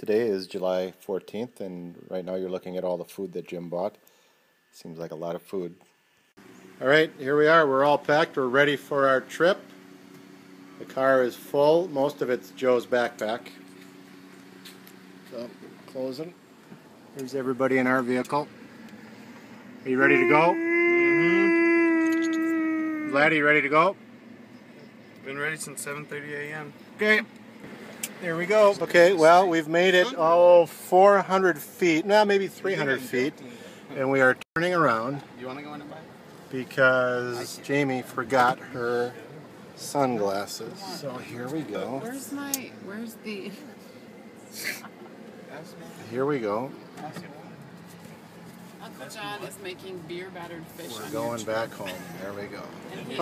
Today is July 14th, and right now you're looking at all the food that Jim bought. Seems like a lot of food. All right, here we are. We're all packed. We're ready for our trip. The car is full. Most of it's Joe's backpack. So, closing. Here's everybody in our vehicle. Are you ready to go? Mm-hmm. Vlad, ready to go? Been ready since 7:30 a.m. Okay. There we go. Okay, well, we've made it, oh, 400 feet, no, maybe 300 feet, and we are turning around You want to go in and buy? because Jamie forgot her sunglasses. So here we go. Where's my, where's the, Here we go. Uncle John is making beer battered fish We're going back home. There we go.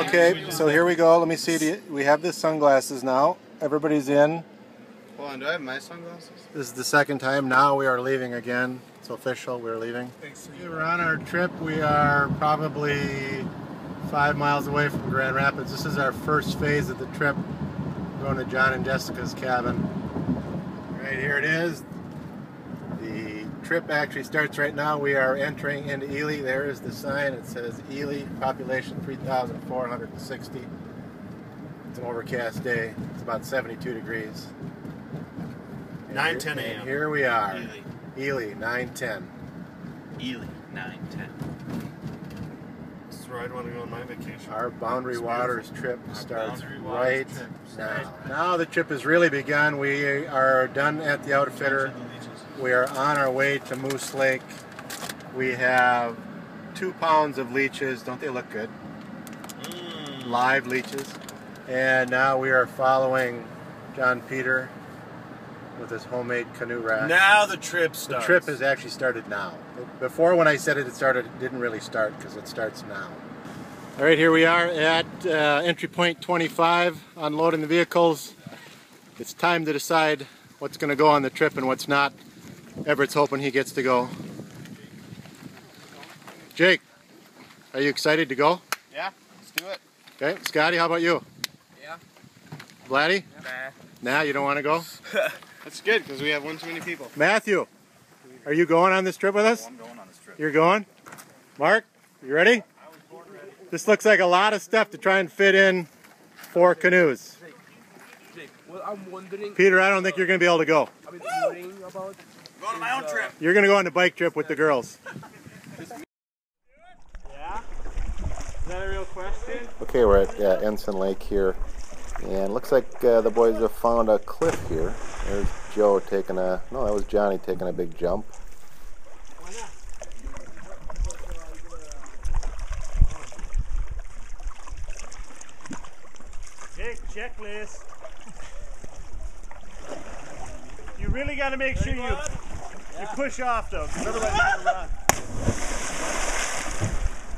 Okay, so here we go. Let me see. Do you- We have the sunglasses now. Everybody's in. Hold on, do I have my sunglasses? This is the second time. Now we are leaving again. It's official. We're leaving. We're on our trip. We are probably five miles away from Grand Rapids. This is our first phase of the trip. We're going to John and Jessica's cabin. Right here it is. The trip actually starts right now. We are entering into Ely. There is the sign. It says Ely, population 3,460. It's an overcast day. It's about 72 degrees. And 9:10 here- a.m.. Here we are. Ely. Ely, 910. Ely, 9, 10. This is where I'd want to go on my vacation. Our Boundary It's Waters trip Our starts Boundary right Waters trip now. Now the trip has really begun. We are done at the outfitter. We are on our way to Moose Lake. We have two pounds of leeches. Don't they look good? Mm. Live leeches. And now we are following John Peter with his homemade canoe raft. Now the trip starts. The trip has actually started now. Before, when I said it, it started. It didn't really start because it starts now. All right, here we are at uh, entry point 25, unloading the vehicles. It's time to decide what's going to go on the trip and what's not. Everett's hoping he gets to go. Jake, are you excited to go? Yeah, let's do it. Okay, Scotty, how about you? Yeah. Vladdy? Nah. Nah, you don't want to go? That's good because we have one too many people. Matthew, are you going on this trip with us? I'm going on this trip. You're going? Mark, you ready? I was born ready? This looks like a lot of stuff to try and fit in four canoes. Well, I'm wondering. Peter, I don't think you're going to be able to go. I've been wondering about. Going on my own trip. You're going to go on the bike trip with the girls. Yeah. Is that a real question? Okay, we're at uh, Ensign Lake here, and looks like uh, the boys have found a cliff here. There's Joe taking a, no, that was Johnny taking a big jump. Check checklist. You really got to make sure you you push off though, because otherwise you're gonna run.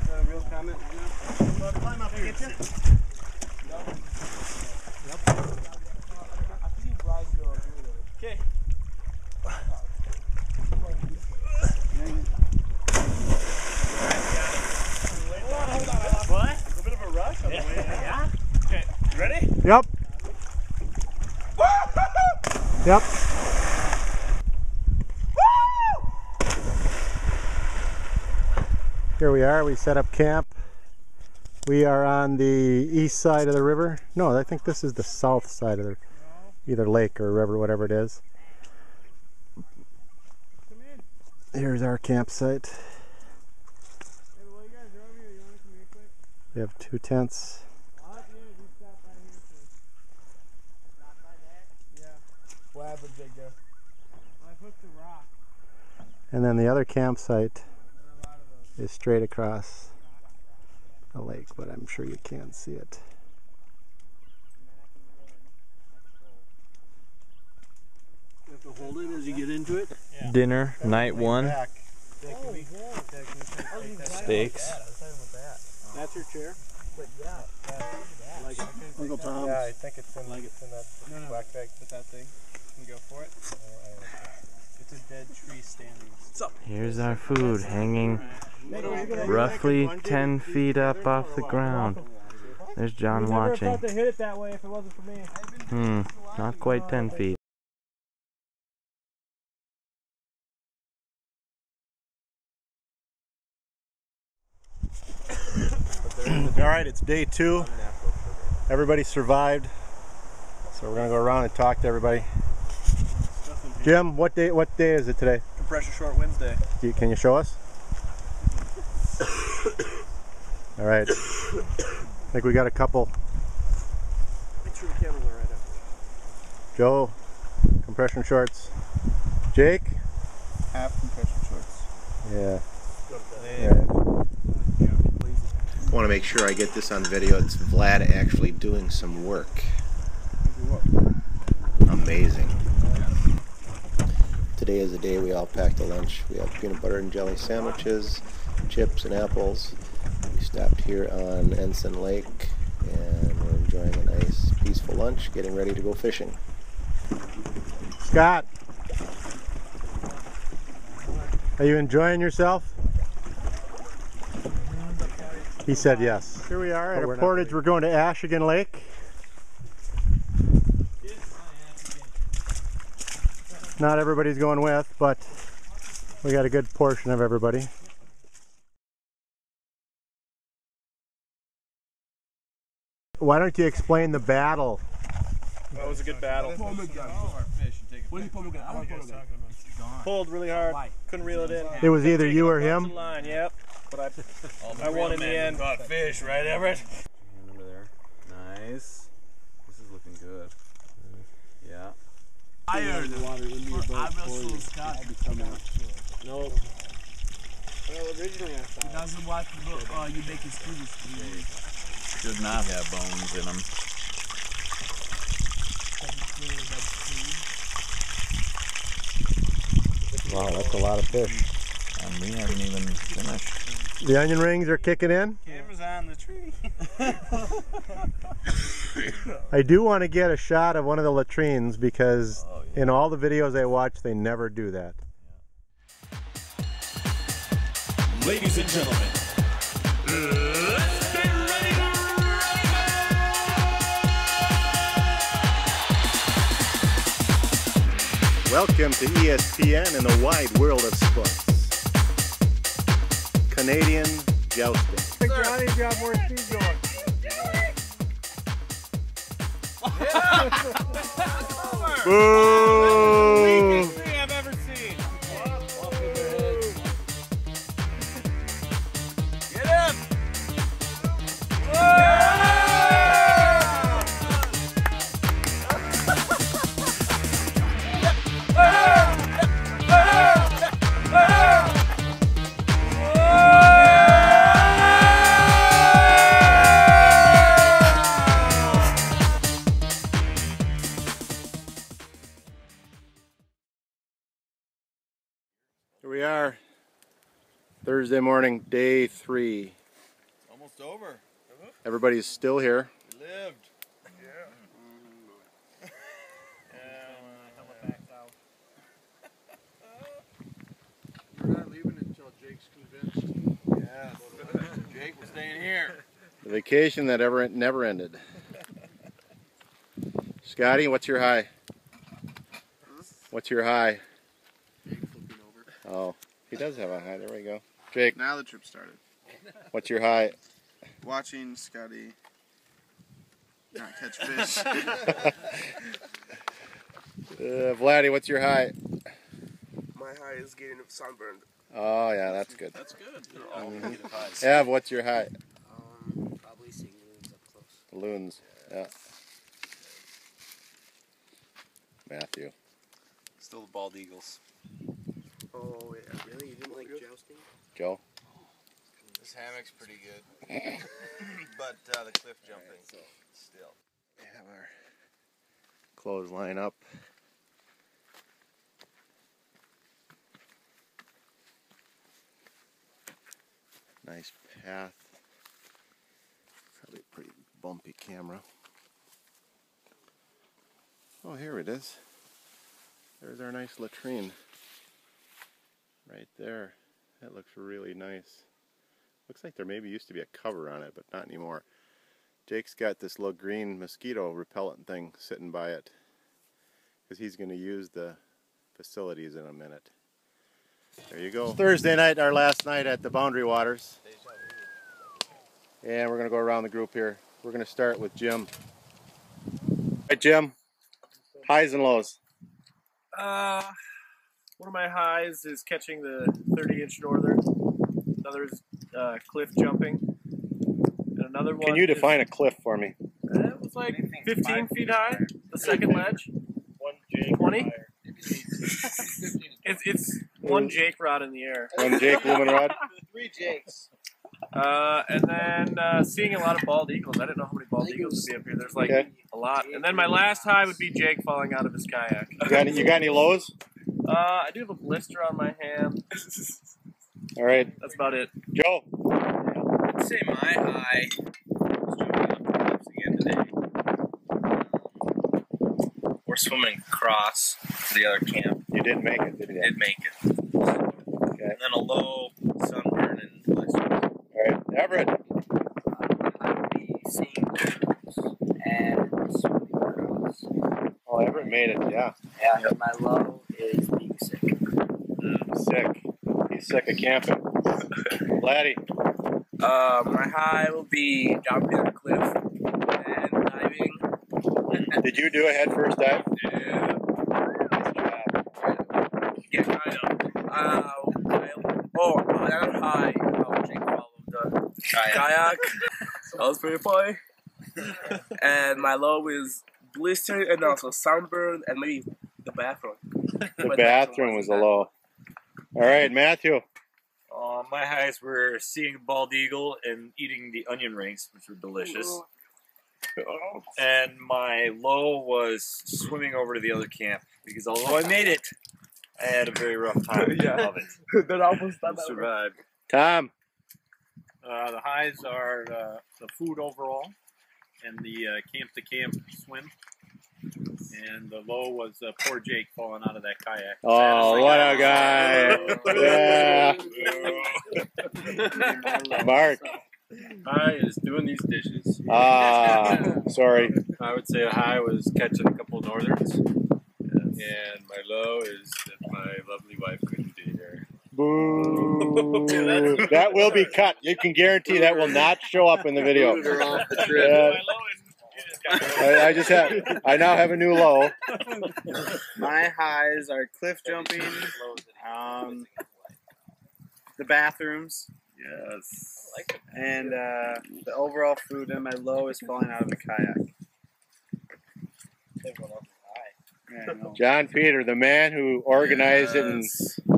Is that a real comment? Well, climb up here. Okay. What? A bit of a rush on the way. Yeah. Okay. You ready? Yep. Yep. Here we are. We set up camp. We are on the east side of the river. No, I think this is the south side of the either lake or river, whatever it is. Here's our campsite. We have two tents. And then the other campsite is straight across the lake, but I'm sure you can't see it. You have to hold it as you get into it. Dinner, night one, Oh, steaks. That's your chair? Uncle Tom. Yeah, I think it's in, like it's in that No, no. black bag. Put that thing. You can go for it. Oh, dead tree standings. Here's our food hanging roughly 10 feet up off the ground. There's John watching. Hmm, not quite 10 feet. All right, it's day two. Everybody survived. So we're gonna go around and talk to everybody. Jim, what day? What day is it today? Compression short Wednesday. Do you- Can you show us? All right. I think we got a couple. Make sure the cameras are right. Joe, compression shorts. Jake. Half compression shorts. Yeah. I want to make sure I get this on video. It's Vlad actually doing some work. Amazing. Today is the day we all packed a lunch. We have peanut butter and jelly sandwiches, chips and apples. We stopped here on Ensign Lake and we're enjoying a nice peaceful lunch, getting ready to go fishing. Scott. Are you enjoying yourself? He said yes. Here we are at a portage. We're going to Ashigan Lake. Not everybody's going with, but we got a good portion of everybody. Why don't you explain the battle? That was a good battle. Pulled really hard. Couldn't reel it in. It was either you or him. Line, yep. But I, I won in the end. Caught fish, right, Everett? Over there. Nice. This is looking good. Yeah. Iron. No. Well, originally I thought. doesn't want to uh, you make his food Should not have bones in them. Wow, that's a lot of fish. And we haven't even finished. The onion rings are kicking in. Camera's on the tree. I do want to get a shot of one of the latrines because oh, in all the videos I watch, they never do that. Ladies and gentlemen, let's get ready to Welcome to ESPN and the wide world of sports. Canadian jousting. Johnny's got more speed going. Boo! Thursday morning, day three. Almost over. Uh-huh. Everybody's still here. We lived. Yeah. We're not leaving until Jake's convinced. Yes. Jake, we're staying here. The vacation that ever never ended. Scotty, what's your high? What's your high? Jake's looking over. Oh, he does have a high. There we go. Jake, Now the trip started. what's your high? Watching Scotty not catch fish. Uh, Vladdy, what's your high? My high is getting sunburned. Oh yeah, that's good. That's good. They're all negative highs. Ev, what's your high? Um, probably seeing loons up close. Loons. Yeah. Matthew. Still the bald eagles. Oh yeah. Really? You didn't like jousting? Joe. This hammock's pretty good. but uh, the cliff jumping, still. We have our clothesline up. Nice path. Probably a pretty bumpy camera. Oh, here it is. There's our nice latrine. Right there. That looks really nice. Looks like there maybe used to be a cover on it, but not anymore. Jake's got this little green mosquito repellent thing sitting by it because he's going to use the facilities in a minute. There you go. Thursday night, our last night at the Boundary Waters. And we're going to go around the group here. We're going to start with Jim. All right, Jim. Highs and lows. Uh, one of my highs is catching the 30 inch northern. Another is uh, cliff jumping. And another one. Can you is- define a cliff for me? Uh, it was like 15 feet high. The second ledge. One Jake. 20. It's it's one. Jake rod in the air. One Jake Lumenrod? Three Jakes. Uh, and then uh, seeing a lot of bald eagles. I didn't know how many bald eagles would be up here. There's like Okay. a lot. And then my last high would be Jake falling out of his kayak. You got any, you got any lows? Uh, I do have a blister on my hand. All right. That's about it. Joe. I'd say my high was jumping on cliffs again today. We're swimming across to the other camp. You didn't make it, did you? Did make it. Okay. And then a low sunburn and blisters. All right. Everett. Seeing birds and swimming across. Oh, Everett made it, yeah. Yeah, my low is being sick. Sick. He's sick of camping. Laddie. Uh, my high will be jumping on a cliff and diving. Did you do a head first dive? Yeah. Yeah, kind of. Uh, my, oh, another high. How Jake followed the kayak. that was pretty funny. and my low is blister and also sunburn and maybe the bathroom. The bathroom was a low. All right, Matthew. Uh, my highs were seeing a bald eagle and eating the onion rings, which were delicious. And my low was swimming over to the other camp because although I made it, I had a very rough time Yeah. of it. that almost I survived. Tom. Uh, the highs are uh, the food overall and the uh, camp to camp swim. And the low was uh, poor Jake falling out of that kayak. Oh, what a guy. Yeah. Mark. High is doing these dishes. Ah, sorry. I would say a high was catching a couple northerns. And my low is that my lovely wife couldn't be here. Boo. That will be cut. You can guarantee that will not show up in the video. Yeah. I, I just have. I now have a new low. My highs are cliff jumping, um, the bathrooms, yes, and uh, the overall food. And my low is falling out of the kayak. Yeah, I know. John Peter, the man who organized it and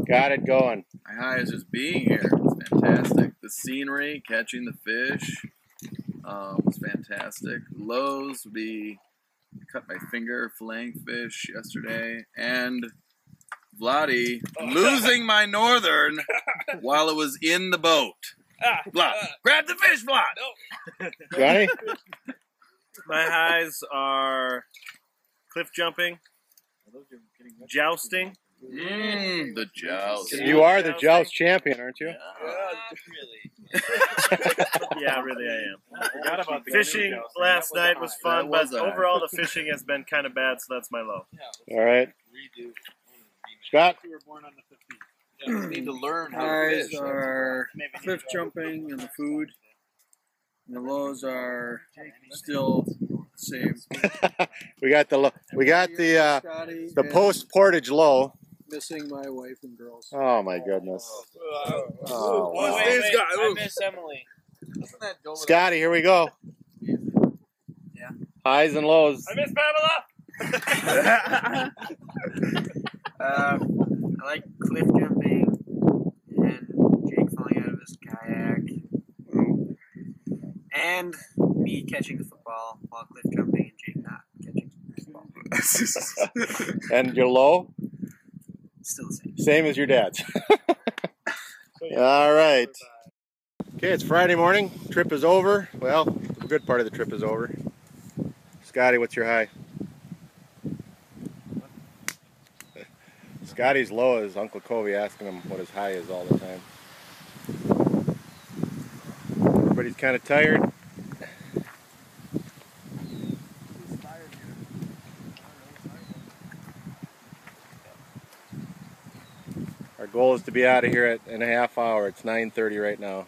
got it going. My high is just being here. It's fantastic. The scenery, catching the fish, uh, was fantastic. Lows would be cut my finger filleting fish yesterday, and Vladdy losing my northern while it was in the boat. Vlad, grab the fish, Vlad. Johnny? My highs are cliff jumping, jousting. Mm, the joust. You are the joust champion, aren't you? yeah, really, I am. Forgot about the fishing last was night was fun, was but high. overall the fishing has been kind of bad, so that's my low. All right. Scott? need to learn how to Highs fish. are cliff jumping and the food. And the lows are still the same. We got the lo- we got the uh, the post portage low. Missing my wife and girls. Oh my goodness. Oh, Who's wow. this guy? I miss Emily. Isn't that Dover? Scotty, here we go. Yeah. Highs and lows. I miss Pamela. Uh, I like cliff jumping and Jake falling out of his kayak. And me catching the football while cliff jumping and Jake not catching the football. And your low? Still the same. Same as your dad's. All right. Okay, it's Friday morning. Trip is over. Well, a good part of the trip is over. Scotty, what's your high? Scotty's low is Uncle Covey asking him what his high is all the time. Everybody's kind of tired. Our goal is to be out of here at in a half hour. It's 9:30 right now.